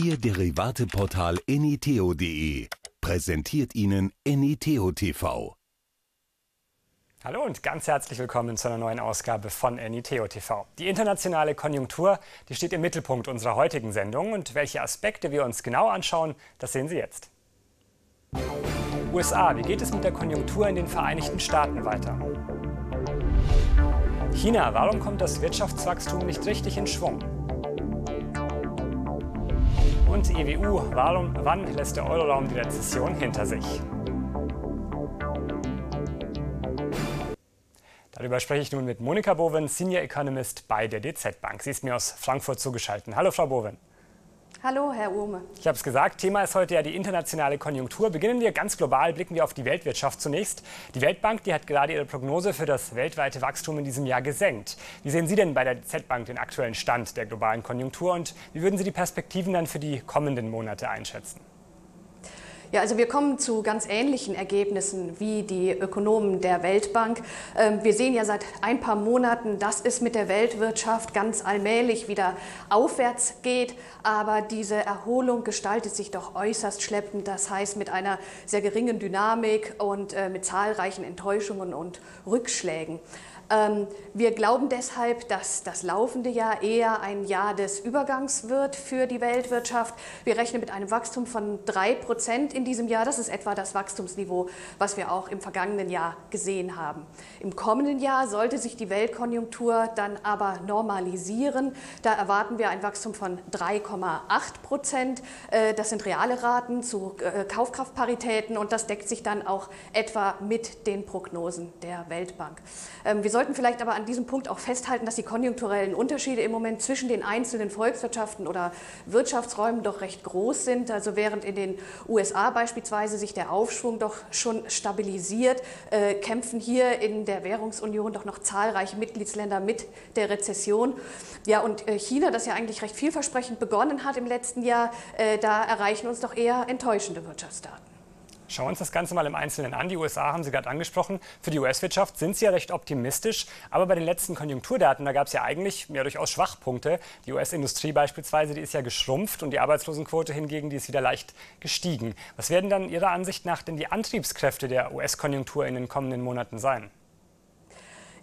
Ihr Derivateportal eniteo.de präsentiert Ihnen Eniteo TV. Hallo und ganz herzlich willkommen zu einer neuen Ausgabe von Eniteo TV. Die internationale Konjunktur, die steht im Mittelpunkt unserer heutigen Sendung und welche Aspekte wir uns genau anschauen, das sehen Sie jetzt. USA, wie geht es mit der Konjunktur in den Vereinigten Staaten weiter? China, warum kommt das Wirtschaftswachstum nicht richtig in Schwung? Und EWU, warum, wann lässt der Euroraum die Rezession hinter sich? Darüber spreche ich nun mit Monika Bowen, Senior Economist bei der DZ Bank. Sie ist mir aus Frankfurt zugeschaltet. Hallo, Frau Bowen. Hallo, Herr Ohme. Ich habe es gesagt, Thema ist heute ja die internationale Konjunktur. Beginnen wir ganz global, blicken wir auf die Weltwirtschaft zunächst. Die Weltbank, die hat gerade ihre Prognose für das weltweite Wachstum in diesem Jahr gesenkt. Wie sehen Sie denn bei der Z-Bank den aktuellen Stand der globalen Konjunktur und wie würden Sie die Perspektiven dann für die kommenden Monate einschätzen? Ja, also wir kommen zu ganz ähnlichen Ergebnissen wie die Ökonomen der Weltbank. Ähm, wir sehen ja seit ein paar Monaten, dass es mit der Weltwirtschaft ganz allmählich wieder aufwärts geht, aber diese Erholung gestaltet sich doch äußerst schleppend, das heißt mit einer sehr geringen Dynamik und äh, mit zahlreichen Enttäuschungen und Rückschlägen. Ähm, wir glauben deshalb, dass das laufende Jahr eher ein Jahr des Übergangs wird für die Weltwirtschaft. Wir rechnen mit einem Wachstum von drei Prozent in diesem Jahr. Das ist etwa das Wachstumsniveau, was wir auch im vergangenen Jahr gesehen haben. Im kommenden Jahr sollte sich die Weltkonjunktur dann aber normalisieren. Da erwarten wir ein Wachstum von 3,8 Prozent. Äh, das sind reale Raten zu äh, Kaufkraftparitäten und das deckt sich dann auch etwa mit den Prognosen der Weltbank. Ähm, wir sollten vielleicht aber an diesem Punkt auch festhalten, dass die konjunkturellen Unterschiede im Moment zwischen den einzelnen Volkswirtschaften oder Wirtschaftsräumen doch recht groß sind. Also während in den USA beispielsweise sich der Aufschwung doch schon stabilisiert, äh, kämpfen hier in der Währungsunion doch noch zahlreiche Mitgliedsländer mit der Rezession. Ja, und äh, China, das ja eigentlich recht vielversprechend begonnen hat im letzten Jahr, äh, da erreichen uns doch eher enttäuschende Wirtschaftsdaten. Schauen wir uns das Ganze mal im Einzelnen an. Die USA haben Sie gerade angesprochen. Für die US-Wirtschaft sind Sie ja recht optimistisch. Aber bei den letzten Konjunkturdaten, da gab es ja eigentlich ja, durchaus Schwachpunkte. Die US-Industrie beispielsweise, die ist ja geschrumpft und die Arbeitslosenquote hingegen, die ist wieder leicht gestiegen. Was werden dann Ihrer Ansicht nach denn die Antriebskräfte der US-Konjunktur in den kommenden Monaten sein?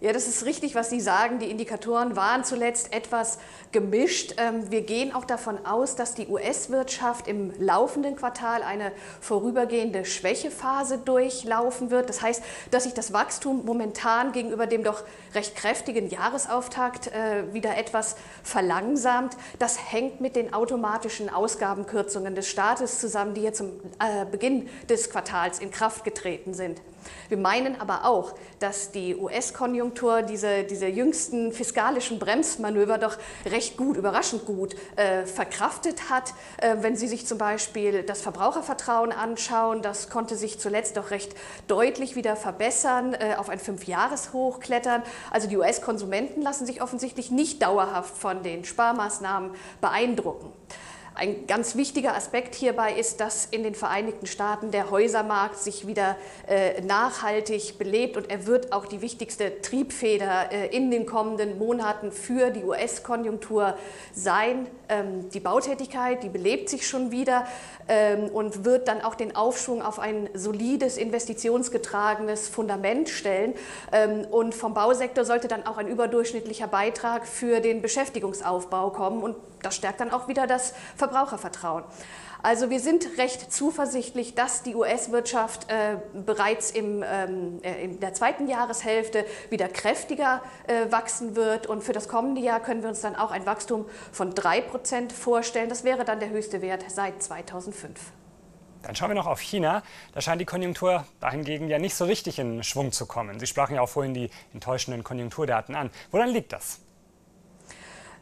Ja, das ist richtig, was Sie sagen. Die Indikatoren waren zuletzt etwas gemischt. Ähm, wir gehen auch davon aus, dass die US-Wirtschaft im laufenden Quartal eine vorübergehende Schwächephase durchlaufen wird. Das heißt, dass sich das Wachstum momentan gegenüber dem doch recht kräftigen Jahresauftakt äh, wieder etwas verlangsamt. Das hängt mit den automatischen Ausgabenkürzungen des Staates zusammen, die hier zum äh, Beginn des Quartals in Kraft getreten sind. Wir meinen aber auch, dass die US-Konjunktur diese, diese jüngsten fiskalischen Bremsmanöver doch recht gut, überraschend gut äh, verkraftet hat. Äh, wenn Sie sich zum Beispiel das Verbrauchervertrauen anschauen, das konnte sich zuletzt doch recht deutlich wieder verbessern, äh, auf ein Fünfjahreshoch klettern. Also die US-Konsumenten lassen sich offensichtlich nicht dauerhaft von den Sparmaßnahmen beeindrucken. Ein ganz wichtiger Aspekt hierbei ist, dass in den Vereinigten Staaten der Häusermarkt sich wieder äh, nachhaltig belebt und er wird auch die wichtigste Triebfeder äh, in den kommenden Monaten für die US-Konjunktur sein. Ähm, die Bautätigkeit, die belebt sich schon wieder ähm, und wird dann auch den Aufschwung auf ein solides, investitionsgetragenes Fundament stellen. Ähm, und vom Bausektor sollte dann auch ein überdurchschnittlicher Beitrag für den Beschäftigungsaufbau kommen und das stärkt dann auch wieder das Verbrauchervertrauen. Also wir sind recht zuversichtlich, dass die US-Wirtschaft äh, bereits im, ähm, äh, in der zweiten Jahreshälfte wieder kräftiger äh, wachsen wird. Und für das kommende Jahr können wir uns dann auch ein Wachstum von 3 Prozent vorstellen. Das wäre dann der höchste Wert seit 2005. Dann schauen wir noch auf China. Da scheint die Konjunktur dahingegen ja nicht so richtig in Schwung zu kommen. Sie sprachen ja auch vorhin die enttäuschenden Konjunkturdaten an. Woran liegt das?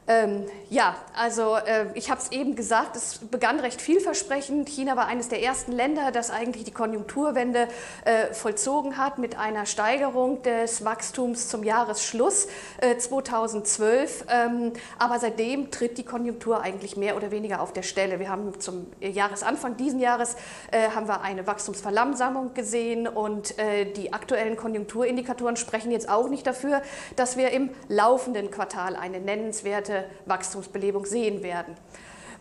Ähm, ja, also äh, ich habe es eben gesagt, es begann recht vielversprechend. China war eines der ersten Länder, das eigentlich die Konjunkturwende äh, vollzogen hat mit einer Steigerung des Wachstums zum Jahresschluss äh, 2012. Ähm, aber seitdem tritt die Konjunktur eigentlich mehr oder weniger auf der Stelle. Wir haben zum Jahresanfang diesen Jahres äh, haben wir eine Wachstumsverlangsamung gesehen und äh, die aktuellen Konjunkturindikatoren sprechen jetzt auch nicht dafür, dass wir im laufenden Quartal eine nennenswerte Wachstumsbelebung sehen werden.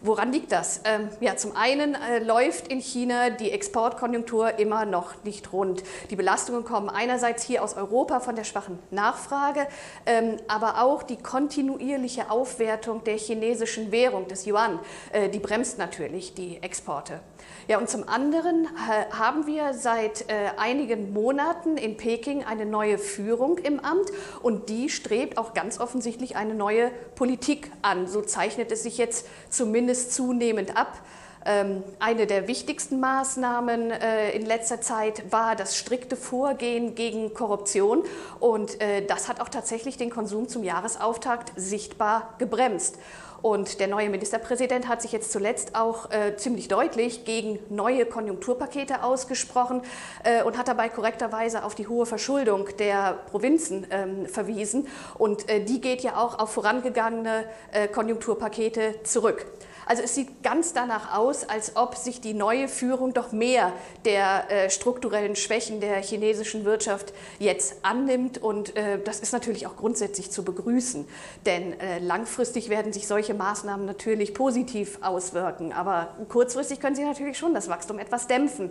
Woran liegt das? Ähm, ja, zum einen äh, läuft in China die Exportkonjunktur immer noch nicht rund. Die Belastungen kommen einerseits hier aus Europa von der schwachen Nachfrage, ähm, aber auch die kontinuierliche Aufwertung der chinesischen Währung, des Yuan, äh, die bremst natürlich die Exporte. Ja, und zum anderen haben wir seit äh, einigen Monaten in Peking eine neue Führung im Amt und die strebt auch ganz offensichtlich eine neue Politik an. So zeichnet es sich jetzt zumindest zunehmend ab. Ähm, eine der wichtigsten Maßnahmen äh, in letzter Zeit war das strikte Vorgehen gegen Korruption. Und das hat auch tatsächlich den Konsum zum Jahresauftakt sichtbar gebremst. Und der neue Ministerpräsident hat sich jetzt zuletzt auch äh, ziemlich deutlich gegen neue Konjunkturpakete ausgesprochen äh, und hat dabei korrekterweise auf die hohe Verschuldung der Provinzen ähm, verwiesen. Und äh, die geht ja auch auf vorangegangene äh, Konjunkturpakete zurück. Also es sieht ganz danach aus, als ob sich die neue Führung doch mehr der äh, strukturellen Schwächen der chinesischen Wirtschaft jetzt annimmt. Und äh, das ist natürlich auch grundsätzlich zu begrüßen. Denn äh, langfristig werden sich solche Maßnahmen natürlich positiv auswirken. Aber kurzfristig können sie natürlich schon das Wachstum etwas dämpfen.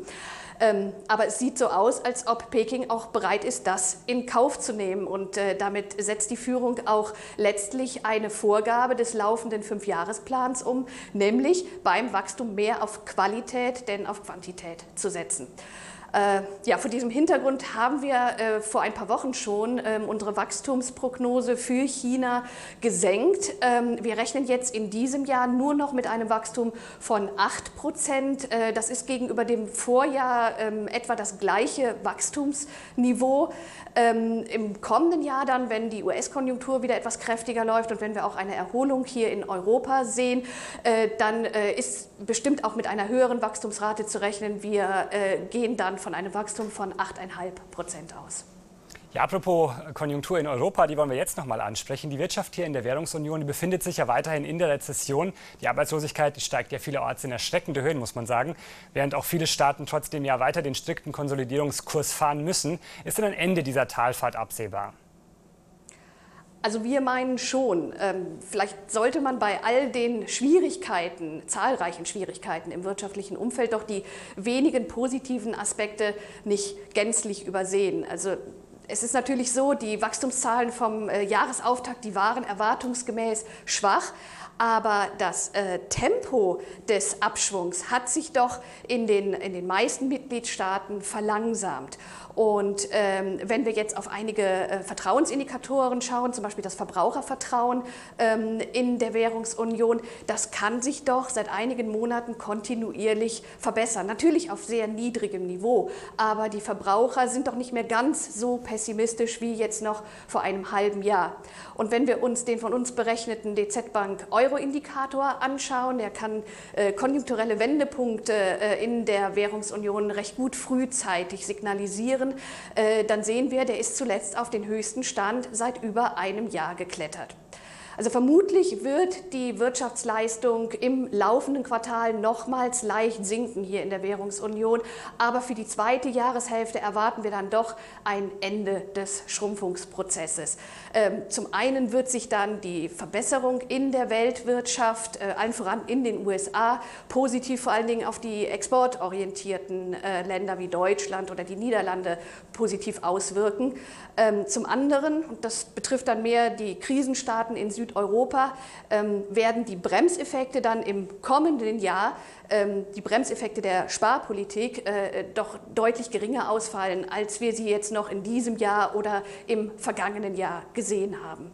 Ähm, aber es sieht so aus, als ob Peking auch bereit ist, das in Kauf zu nehmen. Und äh, damit setzt die Führung auch letztlich eine Vorgabe des laufenden Fünfjahresplans um, nämlich beim Wachstum mehr auf Qualität denn auf Quantität zu setzen. Äh, ja, vor diesem Hintergrund haben wir äh, vor ein paar Wochen schon ähm, unsere Wachstumsprognose für China gesenkt. Ähm, wir rechnen jetzt in diesem Jahr nur noch mit einem Wachstum von 8 Prozent. Äh, das ist gegenüber dem Vorjahr ähm, etwa das gleiche Wachstumsniveau. Im kommenden Jahr dann, wenn die US-Konjunktur wieder etwas kräftiger läuft und wenn wir auch eine Erholung hier in Europa sehen, dann ist bestimmt auch mit einer höheren Wachstumsrate zu rechnen. Wir gehen dann von einem Wachstum von 8,5 Prozent aus. Ja, apropos Konjunktur in Europa, die wollen wir jetzt noch mal ansprechen. Die Wirtschaft hier in der Währungsunion befindet sich ja weiterhin in der Rezession. Die Arbeitslosigkeit steigt ja vielerorts in erschreckende Höhen, muss man sagen. Während auch viele Staaten trotzdem ja weiter den strikten Konsolidierungskurs fahren müssen, ist denn ein Ende dieser Talfahrt absehbar? Also wir meinen schon, ähm, vielleicht sollte man bei all den Schwierigkeiten, zahlreichen Schwierigkeiten im wirtschaftlichen Umfeld doch die wenigen positiven Aspekte nicht gänzlich übersehen. Also es ist natürlich so, die Wachstumszahlen vom äh, Jahresauftakt, die waren erwartungsgemäß schwach. Aber das äh, Tempo des Abschwungs hat sich doch in den, in den meisten Mitgliedstaaten verlangsamt. Und ähm, wenn wir jetzt auf einige äh, Vertrauensindikatoren schauen, zum Beispiel das Verbrauchervertrauen ähm, in der Währungsunion, das kann sich doch seit einigen Monaten kontinuierlich verbessern. Natürlich auf sehr niedrigem Niveau, aber die Verbraucher sind doch nicht mehr ganz so pessimistisch wie jetzt noch vor einem halben Jahr. Und wenn wir uns den von uns berechneten DZ-Bank Euro-Indikator anschauen, der kann äh, konjunkturelle Wendepunkte äh, in der Währungsunion recht gut frühzeitig signalisieren äh, dann sehen wir, der ist zuletzt auf den höchsten Stand seit über einem Jahr geklettert. Also vermutlich wird die Wirtschaftsleistung im laufenden Quartal nochmals leicht sinken hier in der Währungsunion. Aber für die zweite Jahreshälfte erwarten wir dann doch ein Ende des Schrumpfungsprozesses. Ähm, zum einen wird sich dann die Verbesserung in der Weltwirtschaft, äh, allen voran in den USA, positiv vor allen Dingen auf die exportorientierten äh, Länder wie Deutschland oder die Niederlande positiv auswirken. Ähm, zum anderen, und das betrifft dann mehr die Krisenstaaten in Süd Südeuropa ähm, werden die Bremseffekte dann im kommenden Jahr, ähm, die Bremseffekte der Sparpolitik, äh, doch deutlich geringer ausfallen, als wir sie jetzt noch in diesem Jahr oder im vergangenen Jahr gesehen haben.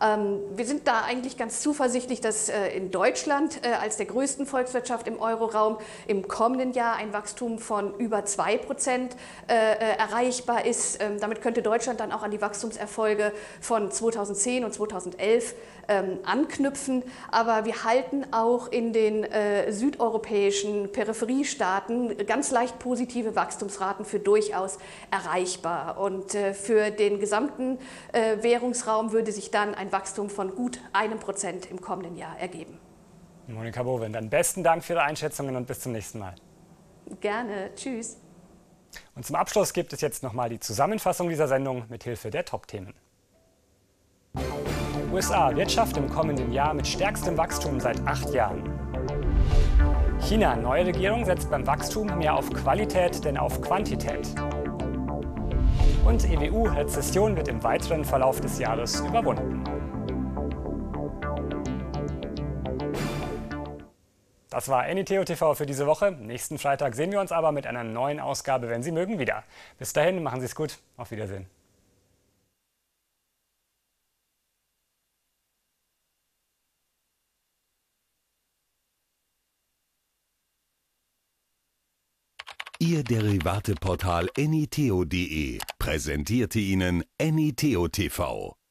Ähm, wir sind da eigentlich ganz zuversichtlich, dass äh, in Deutschland äh, als der größten Volkswirtschaft im Euroraum im kommenden Jahr ein Wachstum von über 2 Prozent äh, erreichbar ist. Ähm, damit könnte Deutschland dann auch an die Wachstumserfolge von 2010 und 2011 ähm, anknüpfen. Aber wir halten auch in den südeuropäischen Peripheriestaaten ganz leicht positive Wachstumsraten für durchaus erreichbar. Und für den gesamten Währungsraum würde sich dann ein Wachstum von gut einem Prozent im kommenden Jahr ergeben. Monika Bowen, dann besten Dank für Ihre Einschätzungen und bis zum nächsten Mal. Gerne. Tschüss. Und zum Abschluss gibt es jetzt nochmal die Zusammenfassung dieser Sendung mit Hilfe der Top-Themen. USA Wirtschaft im kommenden Jahr mit stärkstem Wachstum seit acht Jahren. China, neue Regierung setzt beim Wachstum mehr auf Qualität denn auf Quantität. Und EWU-Rezession wird im weiteren Verlauf des Jahres überwunden. Das war NITO TV für diese Woche. Nächsten Freitag sehen wir uns aber mit einer neuen Ausgabe, wenn Sie mögen, wieder. Bis dahin, machen Sie es gut. Auf Wiedersehen. Ihr Derivateportal NITO.de präsentierte Ihnen NITO TV.